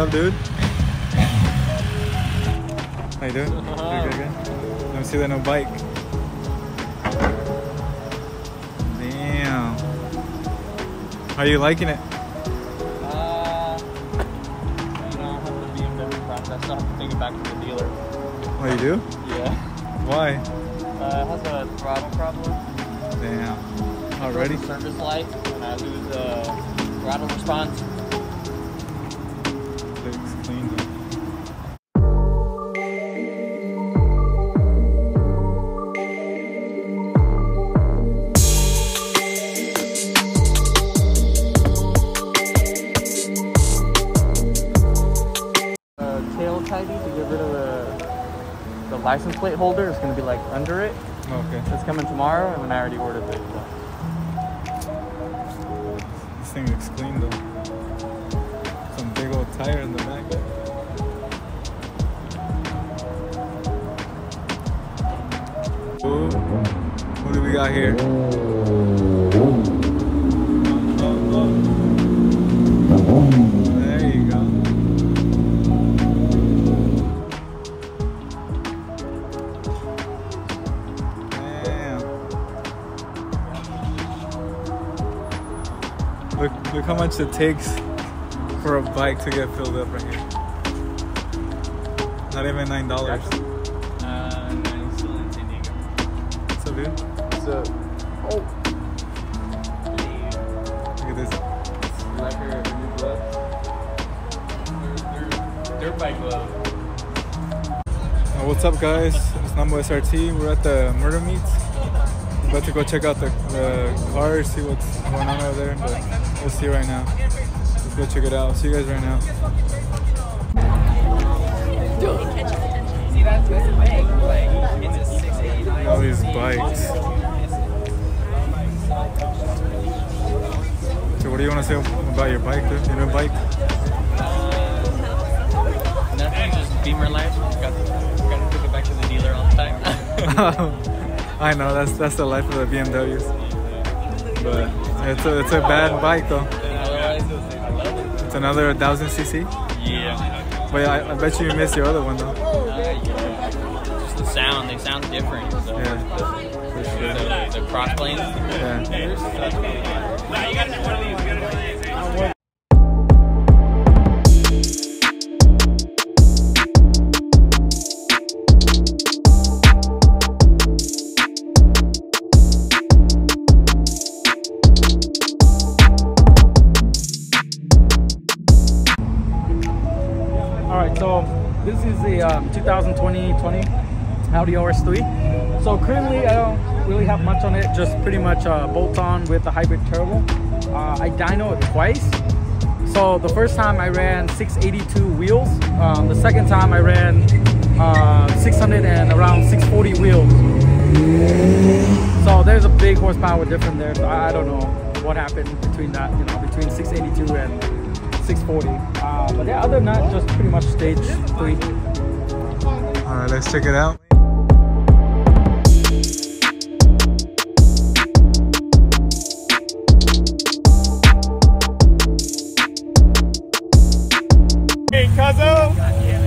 up, dude? How you doing? Good, good, good. Let me see that no bike. Damn. How are you liking it? Uh, you know, I have the BMW process. I have to take it back to the dealer. Oh, you do? Yeah. Why? Uh, it has a throttle problem. Damn. Already? Service life, and I lose uh, throttle response. License plate holder. is gonna be like under it. Okay. It's coming tomorrow, and then I already ordered it. This thing looks clean though. Some big old tire in the back. Ooh. What do we got here? Look, look how much it takes for a bike to get filled up right here. Not even nine dollars. Uh, no, he's still in San Diego. What's up, dude? So, oh, Look at this. you like her, her new gloves? They're, they're dirt bike gloves. Uh, what's up, guys? It's Nambo SRT. We're at the murder meets. About to go check out the, the cars, see what's going on over there. But we'll see right now. Let's go check it out. See you guys right now. See, that's, that's the thing. Like, it's a 689. All these bikes. So, what do you want to say about your bike, dude? Your new bike? Nothing, just Beamer life. Got, got to take it back to the dealer all the time. I know that's that's the life of the BMWs. But it's a it's a bad bike though. Otherwise, I love it. It's another thousand cc. Yeah. But I, I bet you miss your other one though. Uh, yeah. Just the sound, they sound different. So Yeah, for sure. the, the cross planes. Yeah. they're right, so this is the um, 2020-20 Audi RS3. So currently, I don't really have much on it. Just pretty much uh, bolt-on with the hybrid turbo. Uh, I dyno it twice. So the first time I ran 682 wheels. Um, the second time I ran uh, 600 and around 640 wheels. So there's a big horsepower difference there. So I don't know what happened between that, you know, between 682 and 640. Uh, but yeah, other than that, just pretty much stage three. All right, let's check it out. Hey, Cuzzo!